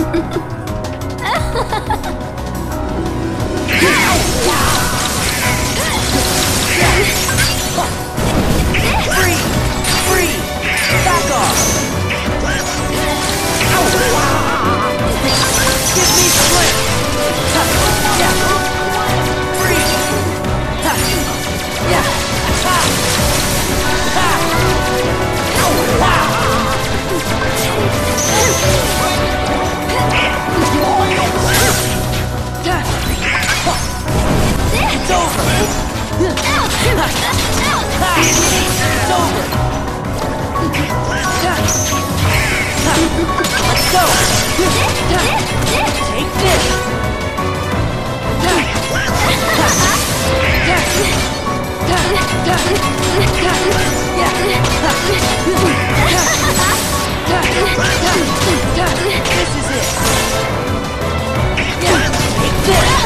Ha ha ha! This is it. Yeah, take this.